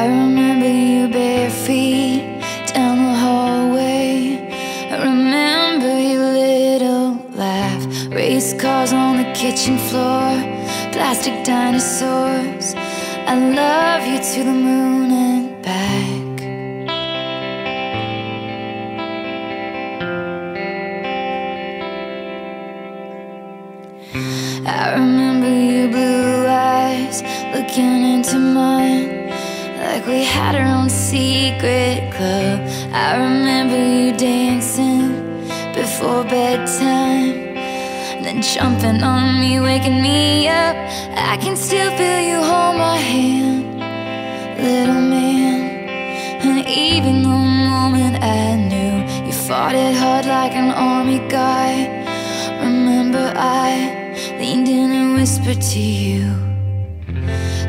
I remember you bare feet down the hallway. I remember your little laugh. Race cars on the kitchen floor, plastic dinosaurs. I love you to the moon. I remember your blue eyes looking into mine like we had our own secret club. I remember you dancing before bedtime, then jumping on me, waking me up. I can still feel you hold my hand, little man. And even the moment I knew you fought it hard like an army guy. Remember, I leaned in and whispered to you.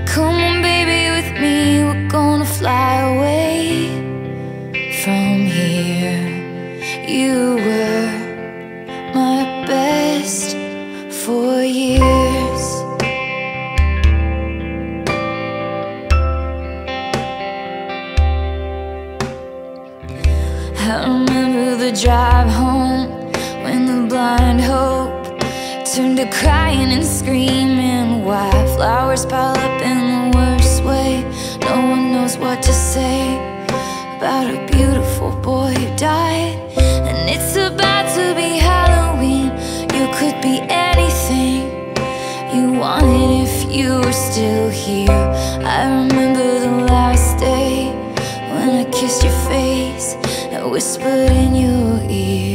Come on, baby, with me, we're gonna fly away from here. You were my best four years. I remember the drive home turned to crying and screaming. Why flowers pile up in the worst way? No one knows what to say about a beautiful boy who died. And it's about to be Halloween. You could be anything you wanted if you were still here. I remember the last day when I kissed your face and whispered in your ear.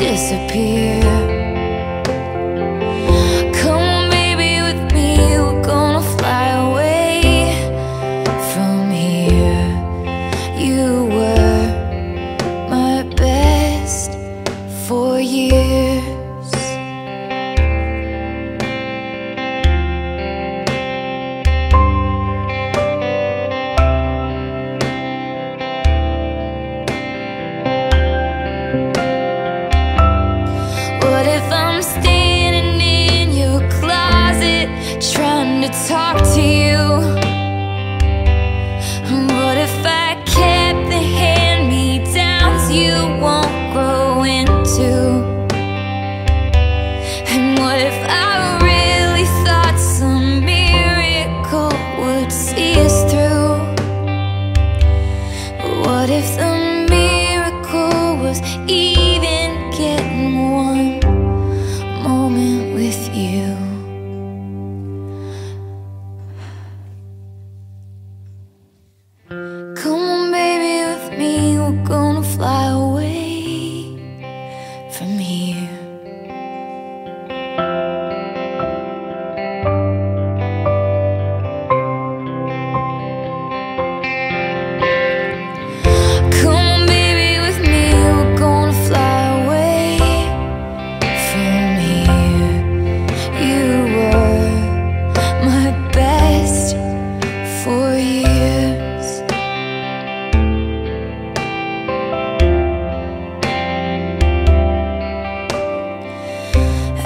Disappear. Come baby, with me, we're gonna fly away from here. You were my best four years. Talk to you? What if I kept the hand me downs you won't grow into? And what if I really thought some miracle would see us through? What if the miracle was even gonna fly away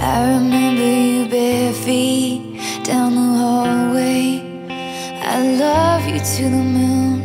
I remember you bare feet down the hallway. I love you to the moon